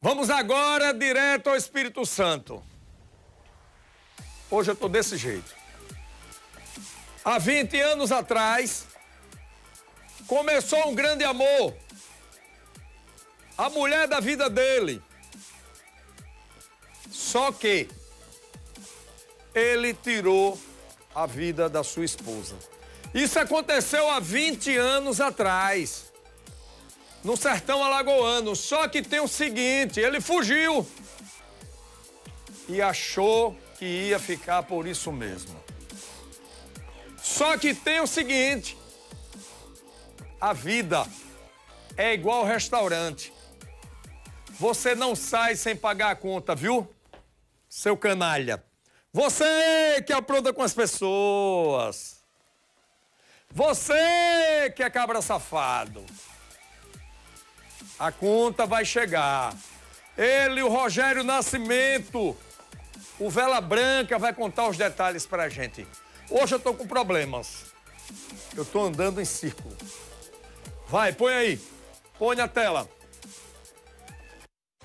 Vamos agora direto ao Espírito Santo. Hoje eu estou desse jeito. Há 20 anos atrás, começou um grande amor. A mulher da vida dele. Só que ele tirou a vida da sua esposa. Isso aconteceu há 20 anos atrás, no sertão alagoano. Só que tem o seguinte: ele fugiu e achou que ia ficar por isso mesmo. Só que tem o seguinte: a vida é igual restaurante. Você não sai sem pagar a conta, viu? Seu canalha. Você que apronta com as pessoas. Você que é cabra safado. A conta vai chegar. Ele, o Rogério Nascimento, o Vela Branca, vai contar os detalhes pra gente. Hoje eu tô com problemas. Eu tô andando em círculo. Vai, põe aí. Põe na tela.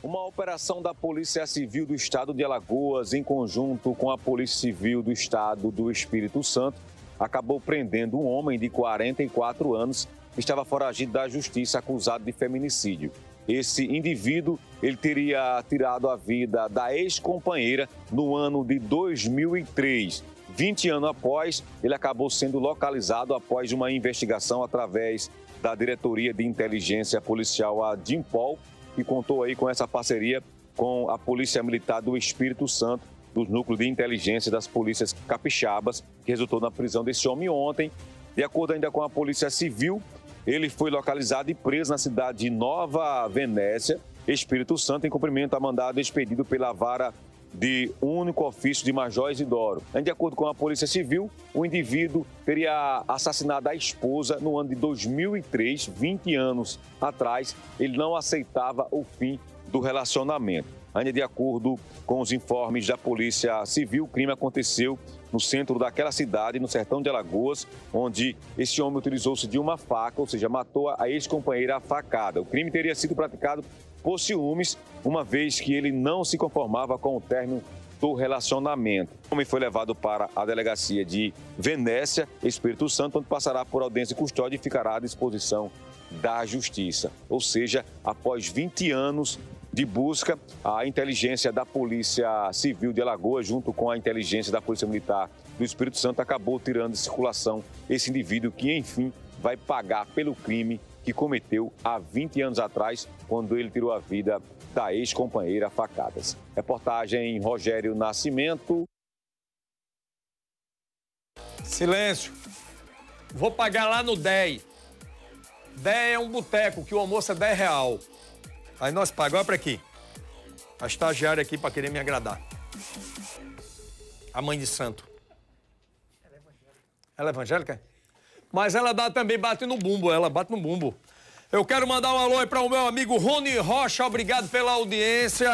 Uma operação da Polícia Civil do Estado de Alagoas, em conjunto com a Polícia Civil do Estado do Espírito Santo, acabou prendendo um homem de 44 anos que estava foragido da justiça acusado de feminicídio. Esse indivíduo, ele teria tirado a vida da ex-companheira no ano de 2003. 20 anos após, ele acabou sendo localizado após uma investigação através da Diretoria de Inteligência Policial, a DIMPOL, que contou aí com essa parceria com a Polícia Militar do Espírito Santo, dos núcleos de inteligência das polícias capixabas, que resultou na prisão desse homem ontem. De acordo ainda com a Polícia Civil, ele foi localizado e preso na cidade de Nova Venécia, Espírito Santo, em cumprimento a mandado expedido pela vara de único ofício de Major Isidoro. De acordo com a Polícia Civil, o indivíduo teria assassinado a esposa no ano de 2003, 20 anos atrás. Ele não aceitava o fim do relacionamento. Ainda de acordo com os informes da Polícia Civil, o crime aconteceu no centro daquela cidade, no sertão de Alagoas, onde esse homem utilizou-se de uma faca, ou seja, matou a ex-companheira facada. O crime teria sido praticado por ciúmes, uma vez que ele não se conformava com o término do relacionamento. O homem foi levado para a delegacia de Venécia, Espírito Santo, onde passará por audiência e custódia e ficará à disposição da Justiça. Ou seja, após 20 anos de busca, a inteligência da Polícia Civil de Alagoas, junto com a inteligência da Polícia Militar do Espírito Santo, acabou tirando de circulação esse indivíduo que, enfim, vai pagar pelo crime que cometeu há 20 anos atrás, quando ele tirou a vida da ex-companheira facadas. Reportagem Rogério Nascimento. Silêncio. Vou pagar lá no 10. 10 é um boteco, que o almoço é 10 real. Aí nós pagamos, olha pra aqui. A estagiária aqui para querer me agradar. A mãe de santo. Ela é evangélica. Ela é evangélica? Mas ela dá, também bate no bumbo, ela bate no bumbo. Eu quero mandar um alô aí para o meu amigo Rony Rocha, obrigado pela audiência.